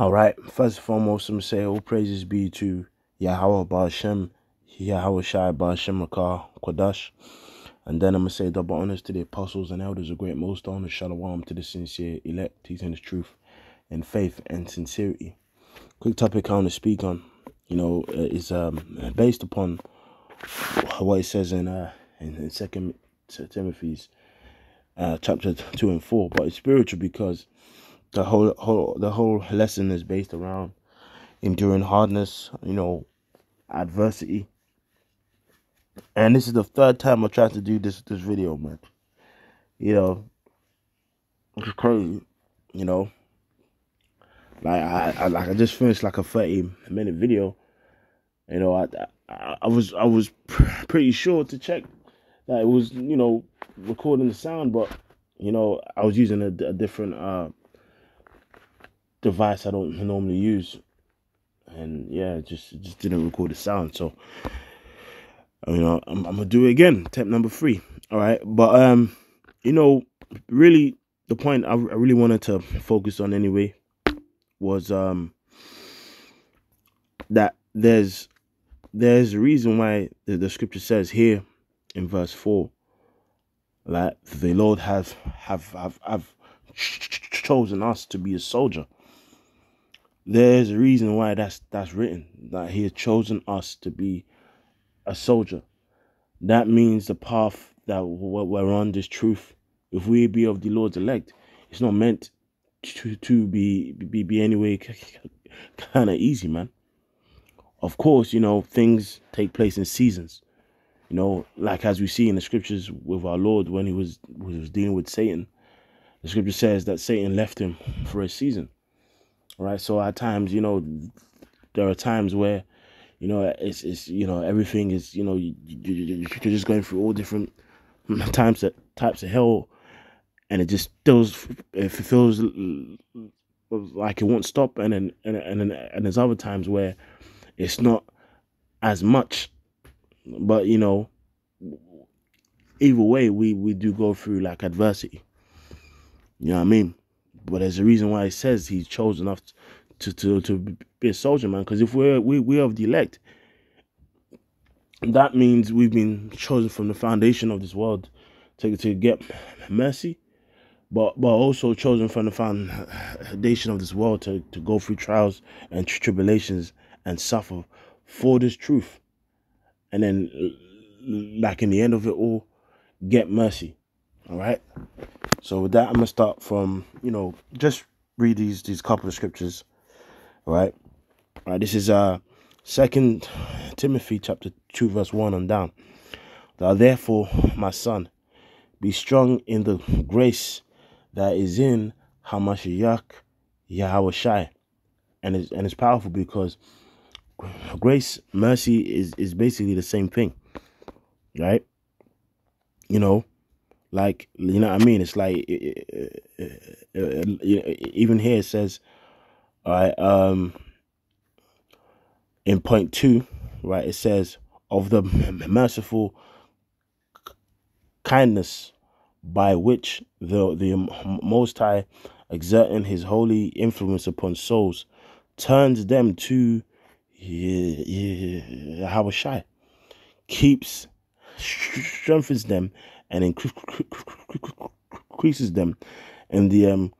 All right. First and foremost, I'm gonna say all praises be to Yahweh Ba'ashem, Yahweh Shai Ba'ashem Makar Kodash. And then I'm gonna say double honors to the apostles and elders of great millstone, shalom to the sincere elect, teaching the truth in faith and sincerity. Quick topic I want to speak on, you know, uh, is um based upon what it says in uh in Second Timothy's uh, chapter two and four, but it's spiritual because the whole whole the whole lesson is based around enduring hardness, you know, adversity. And this is the third time I tried to do this this video, man. You know, it's crazy. You know, like I, I like I just finished like a thirty minute video. You know, I I, I was I was pretty sure to check that it was you know recording the sound, but you know I was using a, a different uh device I don't normally use, and yeah, just just didn't record the sound. So you know I'm, I'm gonna do it again, attempt number three. All right, but um, you know, really the point I, I really wanted to focus on anyway was um that there's there's a reason why the, the scripture says here in verse four that the Lord have have have have chosen us to be a soldier there's a reason why that's that's written that he has chosen us to be a soldier. That means the path that we're on this truth if we be of the lord's elect it's not meant to to be be, be anyway kind of easy man. Of course you know things take place in seasons. You know like as we see in the scriptures with our lord when he was was dealing with satan the scripture says that satan left him for a season right? So at times, you know, there are times where, you know, it's it's you know everything is you know you, you, you're just going through all different types of types of hell, and it just feels it feels like it won't stop, and then and and and there's other times where it's not as much, but you know, either way we we do go through like adversity. You know what I mean? But there's a reason why it says he's chosen enough to to to be a soldier, man. Because if we're we we of the elect, that means we've been chosen from the foundation of this world to to get mercy, but but also chosen from the foundation of this world to to go through trials and tribulations and suffer for this truth, and then like in the end of it all, get mercy. All right. So with that, I'm gonna start from you know just read these these couple of scriptures. All right. All right. This is uh Second Timothy chapter two verse one and down. Thou therefore, my son, be strong in the grace that is in Hamashiach Yahweh Shai. And it's and it's powerful because grace, mercy is is basically the same thing. Right? You know, like, you know what I mean? It's like, even here it says, all right, um, in point two, right, it says, of the merciful kindness by which the, the Most High, exerting his holy influence upon souls, turns them to Yahweh Shai, keeps, strengthens them, and increases them in the um,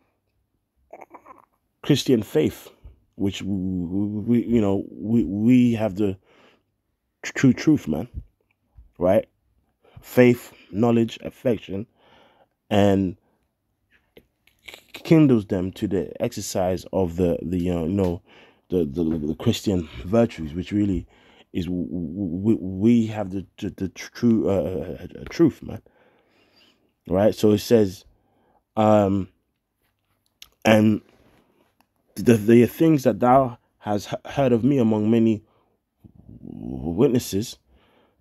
Christian faith, which we, you know we we have the true truth, man, right? Faith, knowledge, affection, and kindles them to the exercise of the the you know the, the the Christian virtues, which really is we, we have the the, the true uh, uh, uh truth, man right? So it says, um, and the, the things that thou hast heard of me among many witnesses,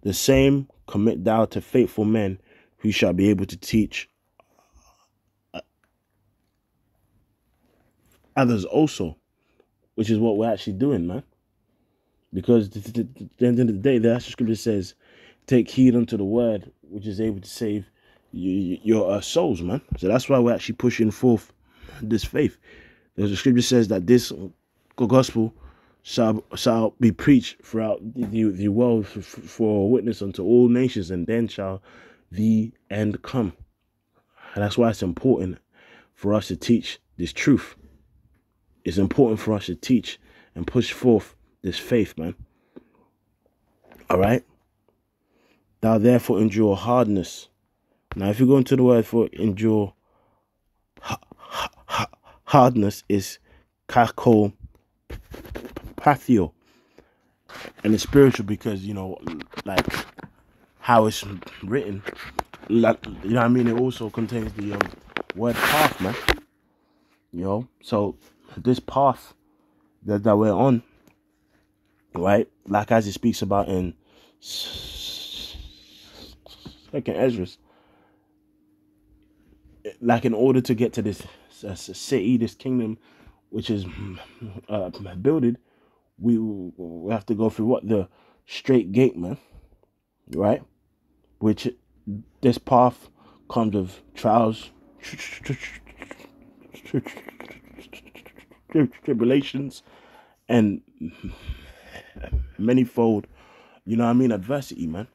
the same commit thou to faithful men who shall be able to teach others also, which is what we're actually doing, man. Because at the end of the day, the scripture says, take heed unto the word which is able to save your uh, souls, man. So that's why we're actually pushing forth this faith. There's the scripture says that this gospel shall shall be preached throughout the, the world for a witness unto all nations, and then shall the end come. And that's why it's important for us to teach this truth. It's important for us to teach and push forth this faith, man. All right? Thou therefore endure hardness. Now, if you go into the word for endure, hardness is kako pathio. And it's spiritual because, you know, like how it's written, like, you know I mean? It also contains the um, word path, man. You know, so this path that, that we're on, right? Like as he speaks about in Second Esdras, like in order to get to this uh, city, this kingdom, which is uh, builded, we, we have to go through what the straight gate, man, right? Which this path comes of trials, tribulations, and manifold, you know what I mean, adversity, man.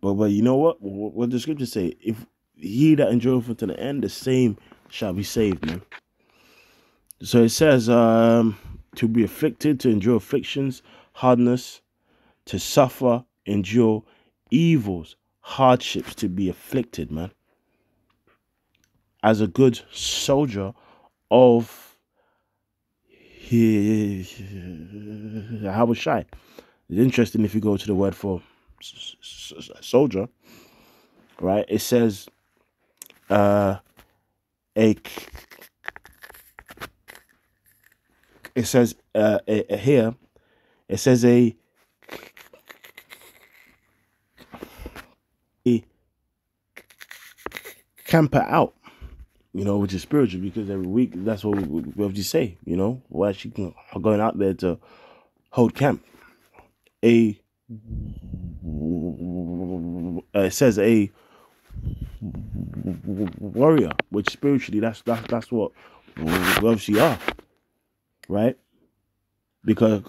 But but you know what? What the scripture say? If he that endureth unto the end, the same shall be saved, man. So it says, um, to be afflicted, to endure afflictions, hardness, to suffer, endure evils, hardships, to be afflicted, man. As a good soldier of Yahweh Shai. It's interesting if you go to the word for soldier, right? It says, uh, a it says uh, a, a here it says a, a camper out you know which is spiritual because every week that's what we, have to say you know why she going out there to hold camp. A uh, it says a warrior, which spiritually that's that's that's what we obviously are, right? Because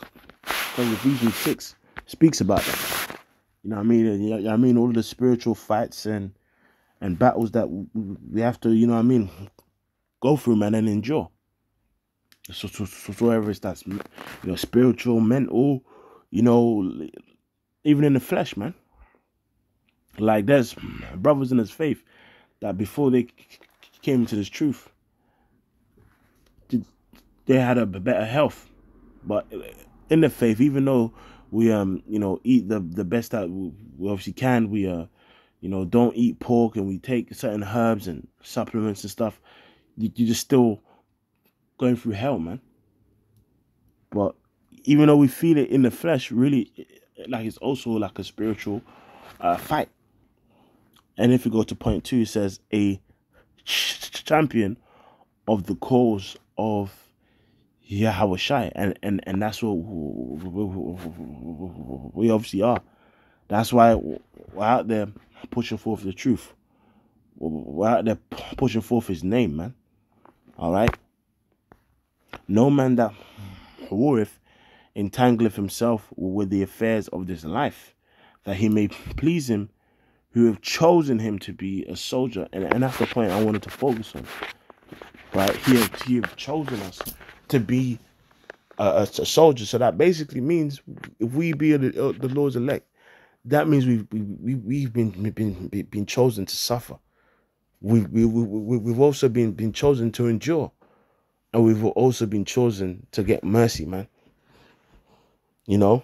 because Ephesians six speaks about that. You know what I mean? You know, I mean all the spiritual fights and and battles that we have to, you know what I mean, go through, man, and endure. So, so, so, so whether it's that's you know spiritual, mental, you know, even in the flesh, man. Like there's brothers in his faith that before they came to this truth, they had a better health. But in the faith, even though we um you know eat the the best that we obviously can, we uh you know don't eat pork and we take certain herbs and supplements and stuff, you, you're just still going through hell, man. But even though we feel it in the flesh, really, like it's also like a spiritual uh, fight. And if you go to point two, it says a champion of the cause of Yahweh Shai. And, and, and that's what we obviously are. That's why we're out there pushing forth the truth. We're out there pushing forth his name, man. All right? No man that warreth entangleth himself with the affairs of this life, that he may please him who have chosen him to be a soldier. And, and that's the point I wanted to focus on. Right? He have, he have chosen us to be a, a, soldier. So that basically means if we be the, uh, the Lord's elect, that means we've we, we've been been been chosen to suffer. We we we we've also been been chosen to endure, and we've also been chosen to get mercy, man. You know,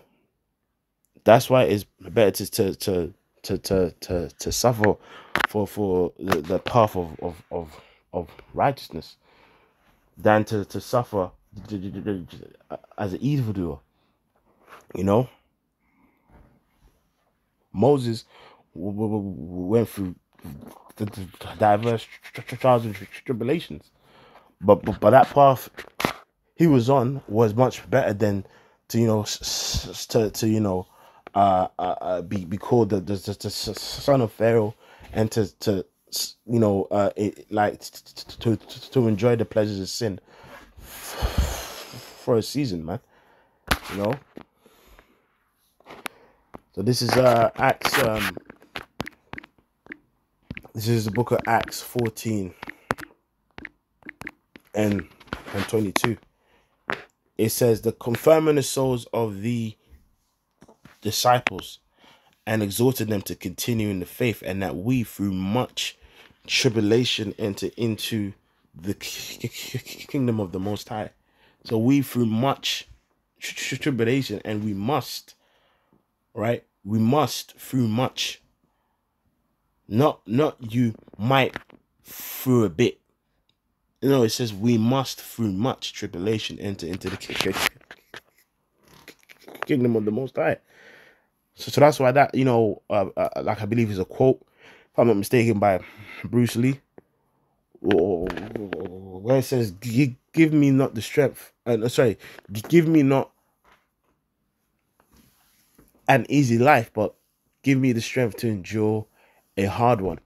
that's why it's better to to to to to to, to suffer for for the, the path of, of of of righteousness than to to suffer as an evildoer. You know, Moses went through the diverse trials and tribulations, but, but but that path he was on was much better than to you know to to you know uh, uh, uh, be be called the, the, the, the son of Pharaoh, and to to you know uh, it, like to, to to enjoy the pleasures of sin for a season, man. You know. So this is uh Acts um this is the book of Acts 14 and and 22. It says the confirming the souls of the disciples and exhorted them to continue in the faith and that we through much tribulation enter into the kingdom of the most high. So we through much tribulation and we must right? We must through much. Not not you might through a bit. You know, it says we must through much tribulation enter into the kingdom of the Most High. So, so that's why that you know, uh, uh, like I believe is a quote, if I'm not mistaken, by Bruce Lee, where it says, "Give me not the strength." Uh, sorry, give me not an easy life, but give me the strength to endure a hard one.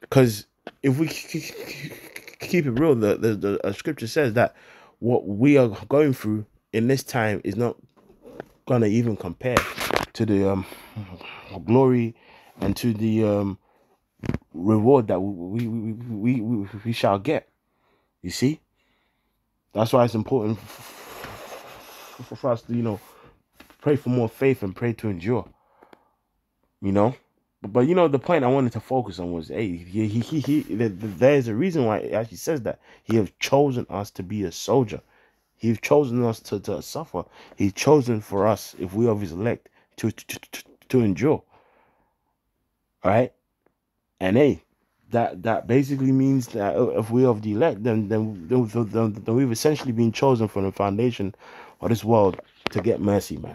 Because if we keep it real, the, the, the scripture says that what we are going through in this time is not gonna even compare to the um, glory and to the um, reward that we we, we we we shall get. You see, that's why it's important for us to you know pray for more faith and pray to endure. You know, but, but you know the point I wanted to focus on was, hey, he he he, he there's a reason why it actually says that he has chosen us to be a soldier. He's chosen us to, to suffer. He's chosen for us, if we are his elect, to to, to, to endure. All right, and hey, that that basically means that if we of the elect, then then, then, then, then we've essentially been chosen from the foundation of this world to get mercy, man.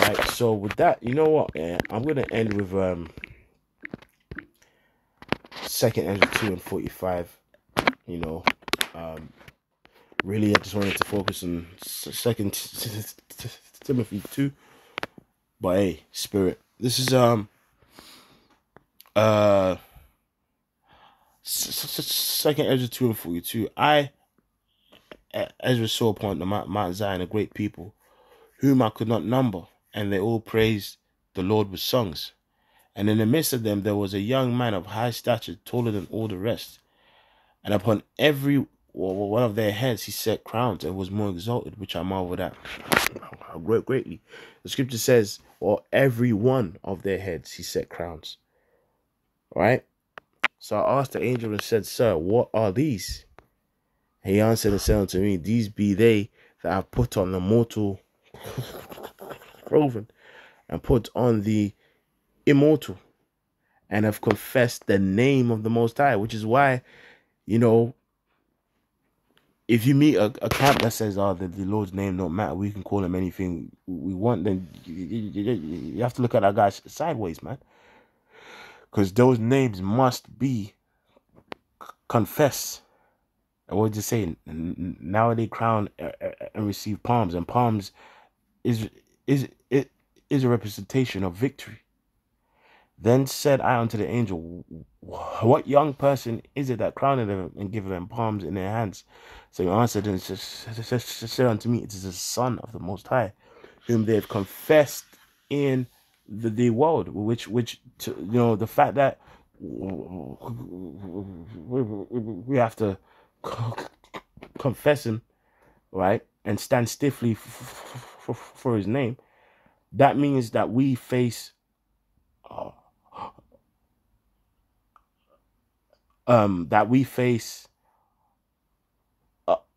Right so with that you know what i'm gonna end with um second Ezra 2 and 45 you know? Um really i just wanted to focus on second timothy 2 but hey spirit this is um uh second Ezra 2 and 42 i ezra saw upon the mount zion a great people whom i could not number and they all praised the Lord with songs. And in the midst of them there was a young man of high stature, taller than all the rest. And upon every one of their heads he set crowns and was more exalted, which I marveled at great greatly. The scripture says, or every one of their heads he set crowns. All right? So I asked the angel and said, Sir, what are these? He answered and said unto me, These be they that have put on the mortal proven and put on the immortal and have confessed the name of the Most High, which is why, you know, if you meet a, a camp that says, "Oh, the, the Lord's name don't matter," we can call him anything we want. Then you, you, you have to look at that guy sideways, man, because those names must be confessed. And what just saying? Now they crown uh, uh, uh, and receive palms, and palms is is it is a representation of victory. Then said I unto the angel, What young person is it that crowned them and gave them palms in their hands? So he answered and said unto me, It is the Son of the Most High, whom they have confessed in the, the world, which, which, to, you know, the fact that we have to confess him, right, and stand stiffly for, his name, that means that we face uh, um, that we face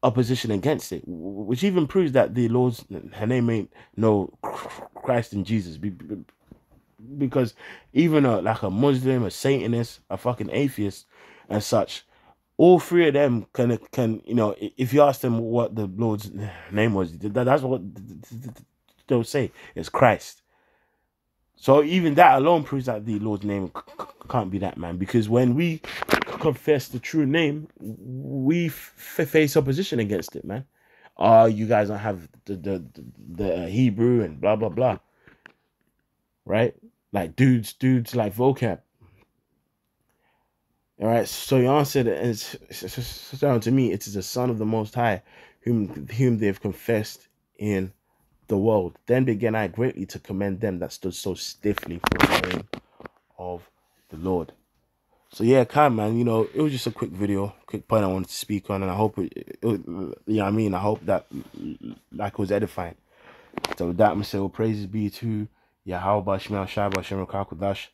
opposition against it, which even proves that the Lord's her name ain't no Christ and Jesus, because even a, like a Muslim, a Satanist, a fucking atheist, and such, all three of them can can you know if you ask them what the Lord's name was, that's what they'll say it's Christ. So even that alone proves that the Lord's name can't be that man. Because when we confess the true name, we face opposition against it, man. Oh, you guys don't have the the, the uh, Hebrew and blah blah blah. Right? Like dudes, dudes like vocab. All right. So you answered, and it's, it's, it's to me. It is the Son of the Most High, whom whom they have confessed in the world. Then began I greatly to commend them that stood so stiffly for the name of the Lord. So yeah, kind man, you know, it was just a quick video, quick point I wanted to speak on, and I hope it, it, it you know, I mean, I hope that like it was edifying. So with that, I'm say, well, praises be to Yahweh, Shemel Shai, Shem Kakudash.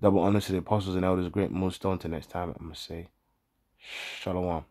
Double honor to the apostles and elders, great millstone. Until next time, I'm gonna say, Shalom.